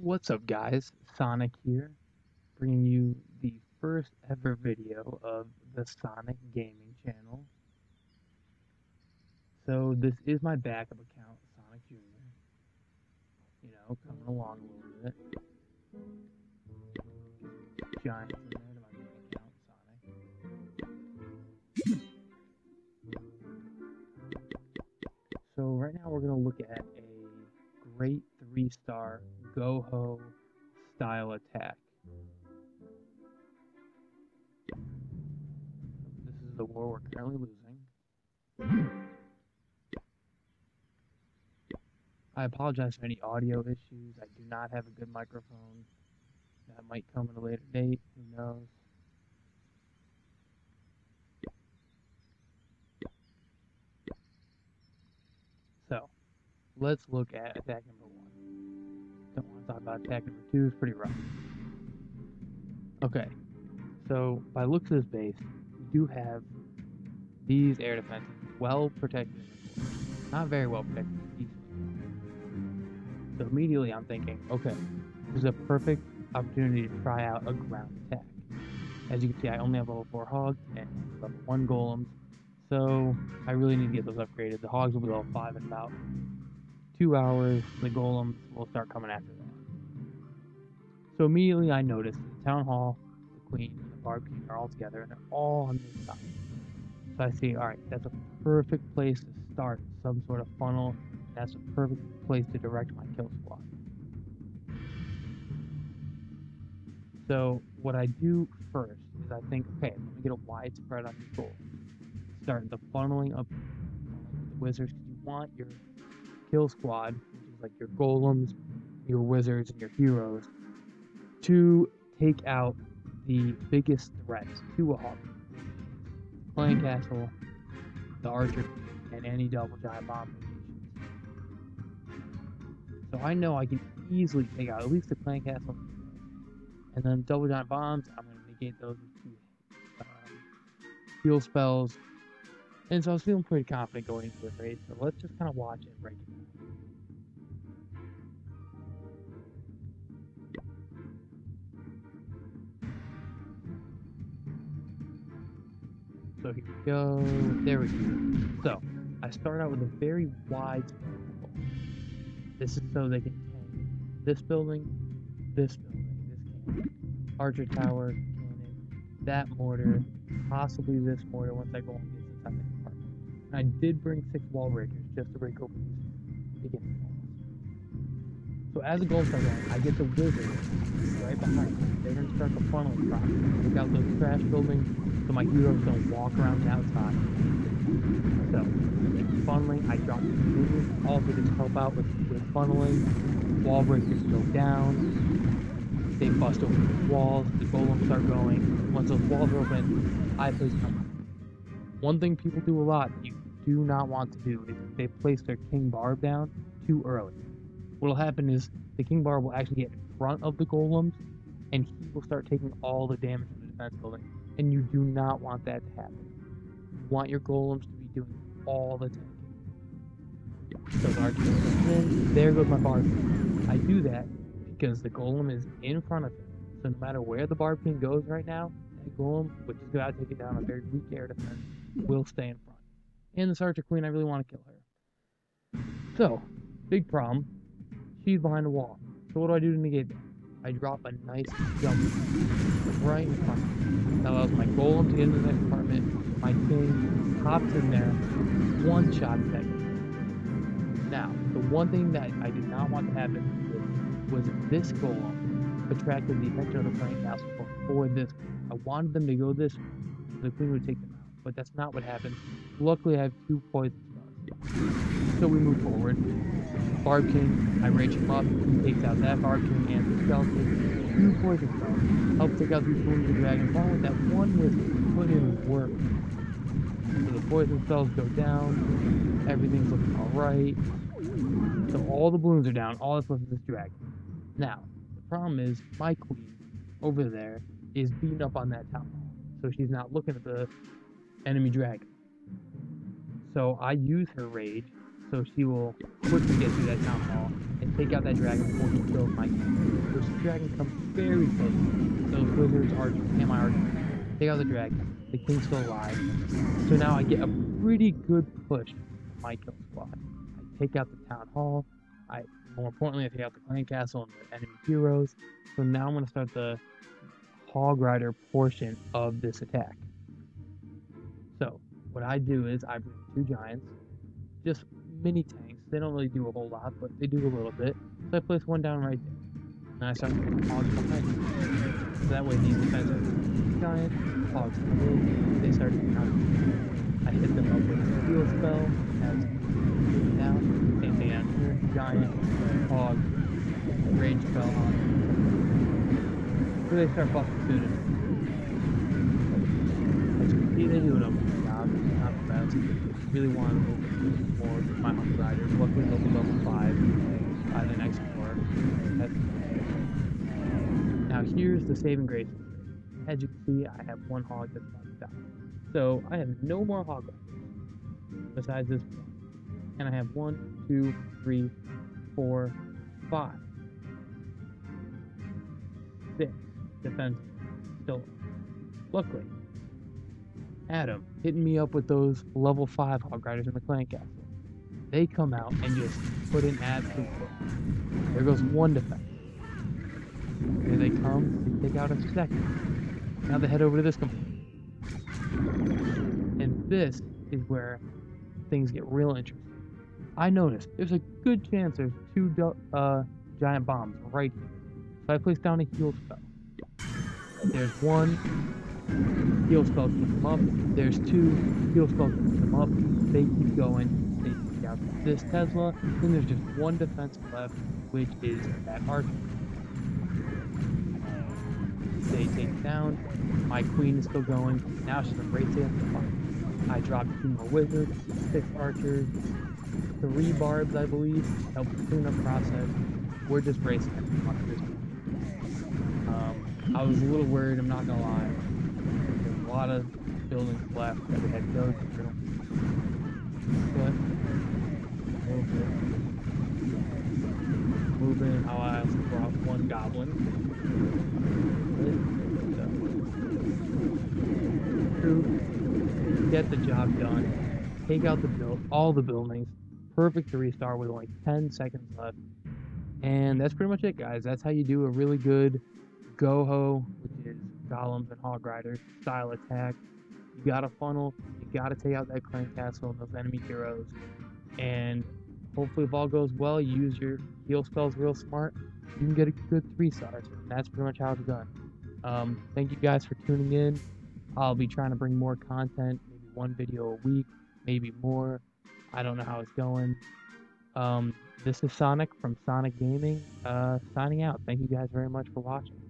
What's up guys, Sonic here, bringing you the first ever video of the Sonic Gaming channel. So this is my backup account, Sonic Jr. You know, coming along a little bit. Giants in there to my main account, Sonic. So right now we're going to look at great three-star Go-Ho style attack. This is the war we're currently losing. I apologize for any audio issues. I do not have a good microphone. That might come at a later date. Who knows? So, let's look at attack talk about attack number two, is pretty rough. Okay, so by looks of this base, you do have these air defenses well protected. Not very well protected. So immediately I'm thinking, okay, this is a perfect opportunity to try out a ground attack. As you can see, I only have level 4 hogs and level 1 golems, so I really need to get those upgraded. The hogs will be level 5 in about 2 hours, the golems will start coming after. So immediately I notice the Town Hall, the Queen, and the Barb King are all together, and they're all on this side. So I see, alright, that's a perfect place to start some sort of funnel. That's a perfect place to direct my kill squad. So what I do first is I think, okay, let me get a wide spread on these goals. Start the funneling up the wizards because you want your kill squad, which is like your golems, your wizards, and your heroes, to take out the biggest threat to a hog. Clan Castle, the Archer, and any double giant bomb locations. So I know I can easily take out at least the Clan Castle and then double giant bombs, I'm going to negate those with two um, heal spells. And so I was feeling pretty confident going into the raid, so let's just kind of watch it break it So here we go. There we go. So I start out with a very wide. circle. This is so they can tank this building, this building, this cannon, Archer Tower, cannon, that mortar, possibly this mortar once I go and get inside the compartment. And I did bring six wall breakers just to break open these beginning. So as the gold starts going, I get the wizard right behind. They're gonna start the funneling process. Take out those trash buildings so my heroes don't walk around the outside. So funneling, I drop the minions, all of it is help out with, with funneling. Wall breakers go down. They bust open the walls, the golems start going. Once those walls are open, I place come. One thing people do a lot, you do not want to do, is they place their King Barb down too early. What'll happen is the King Barb will actually get in front of the golems, and he will start taking all the damage from the defense building. And you do not want that to happen. You want your golems to be doing all the tanking. So the archer goes in, there goes my barb. I do that because the golem is in front of him. So no matter where the barb king goes right now, that golem, which is about to take it down a very weak air defense, will stay in front. And the archer queen, I really want to kill her. So, big problem. Behind the wall. So what do I do to negate that? I drop a nice jump right in front. That allows my golem to get into the next compartment. My king hops in there, one shot that. Now, the one thing that I did not want to happen was this golem attracted the attention of the clan castle before this. I wanted them to go this way, so the queen would take them out. But that's not what happened. Luckily, I have two poison spells. So we move forward. Barb King, I rage him up, he takes out that Barb King and the skeleton. Two poison spells. Help take out these the dragon. Along with that one wizard put in work. So the poison spells go down. Everything's looking alright. So all the balloons are down. All that's left is this dragon. Now, the problem is my queen over there is beating up on that hall. So she's not looking at the enemy dragon. So I use her rage so she will quickly get through that town hall and take out that dragon before he kills my. This dragon comes very close. Those wizards, my archers. Take out the dragon. The king's still alive. So now I get a pretty good push on my kill squad. I take out the town hall. I more importantly I take out the clan castle and the enemy heroes. So now I'm gonna start the hog rider portion of this attack. So what I do is I bring two giants, just mini tanks. They don't really do a whole lot, but they do a little bit. So I place one down right there. And I start putting hogs behind. So that way these guys are giant, hogs come in, they start to count. I hit them up with a heal spell as down. Same thing out here. Giant, hog, rage spell on. So they start through it. As you can see, best. Really want to open more my Hog Riders. Luckily, they'll be level 5 by the next war. Now here's the saving grace. As you can see, I have one hog that's about to die. So I have no more hog left besides this one. And I have one, two, three, four, five, six defense still. Luckily, Adam hitting me up with those level five hog riders in the clan castle. They come out and just put in absolute. There goes one defense. Here they come, they take out a second. Now they head over to this compartment. And this is where things get real interesting. I noticed there's a good chance there's two uh, giant bombs right here. So I place down a heal spell. There's one heal spell keep them up. There's two heal spells keep them up. They keep going. They take out this Tesla. Then there's just one defense left, which is that archer they take down. My queen is still going. Now she's in right there. I dropped two more wizards, six archers, three barbs, I believe. Help the cleanup process. We're just racing um, I was a little worried, I'm not gonna lie. A lot of buildings left that we had to go through. But. Moving, oh, I also brought one goblin. get the job done, take out the build, all the buildings, perfect to restart with only 10 seconds left. And that's pretty much it, guys. That's how you do a really good Goho, golems and hog riders style attack. You gotta funnel, you gotta take out that clan castle and those enemy heroes. And hopefully, if all goes well, you use your heal spells real smart, you can get a good three stars. And that's pretty much how it's done. Um, thank you guys for tuning in. I'll be trying to bring more content maybe one video a week, maybe more. I don't know how it's going. Um, this is Sonic from Sonic Gaming, uh, signing out. Thank you guys very much for watching.